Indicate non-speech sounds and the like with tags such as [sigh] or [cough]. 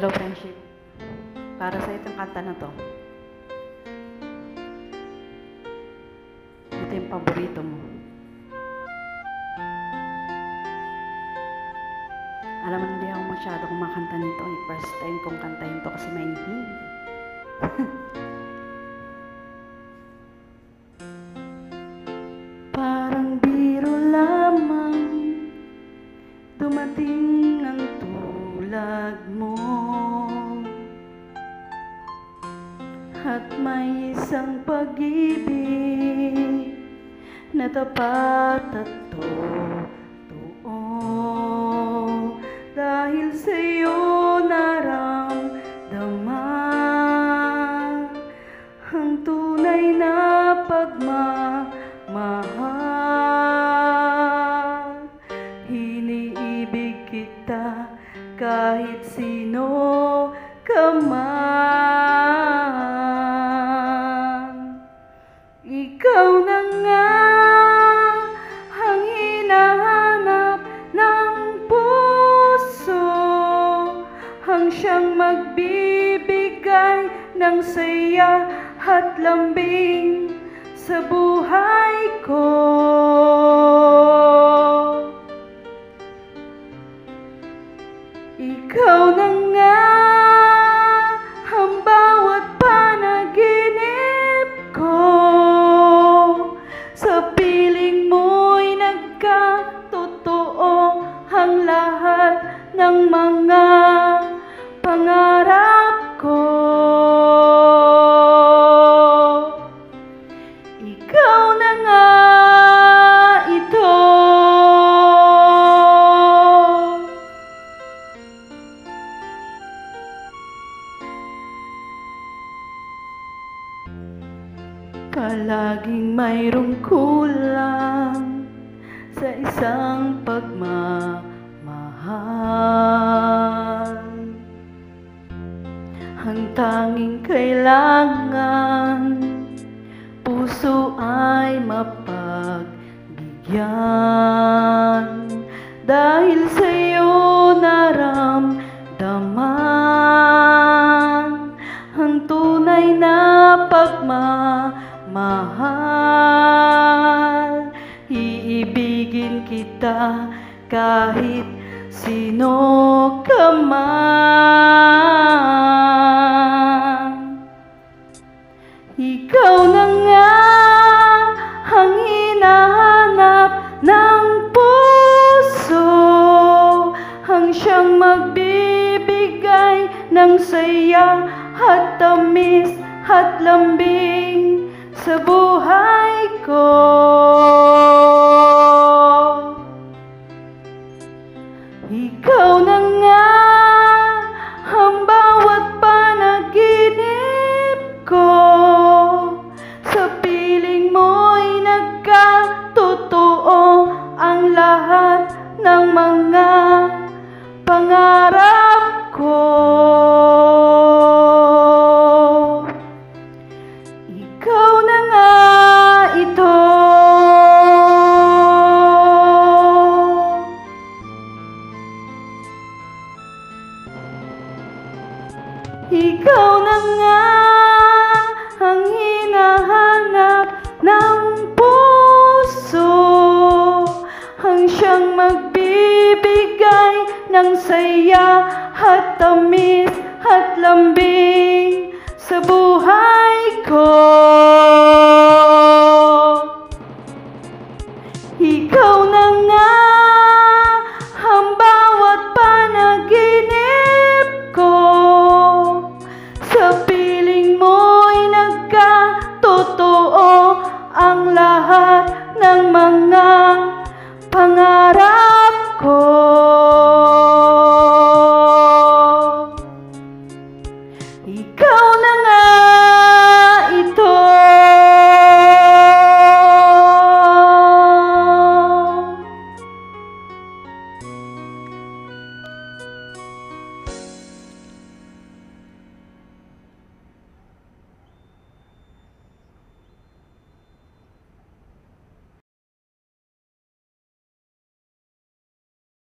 Hello, friendship. Para sa itong kanta na to. Ito yung paborito mo. Alam mo, hindi ako masyado kumakanta nito. First time kong kantahin to kasi may hindi. [laughs] At may isang pag-ibig Na tapat at totoo Dahil sa'yo naramdaman Ang tunay na pagmamahal. Iniibig kita kahit sino ka siyang magbibigay ng saya at lambing sa buhay ko. Ikaw na nga ang bawat panaginip ko. Sa piling mo'y nagkatotoo ang lahat ng mga Palaging mayroong kulang sa isang pagmamahal. Ang tanging kailangan puso ay mapagbigyan. Dahil sa'yo pagmamahal Iibigin kita kahit sino ka man. Ikaw na nga ang hinahanap ng puso Ang siyang magbibigay ng saya at tamis at lambing sa buhay ko. Ikaw na nga Ikaw na nga ang hinahanap ng puso. Ang siyang magbibigay ng saya at tamis